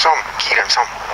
some, keep them some.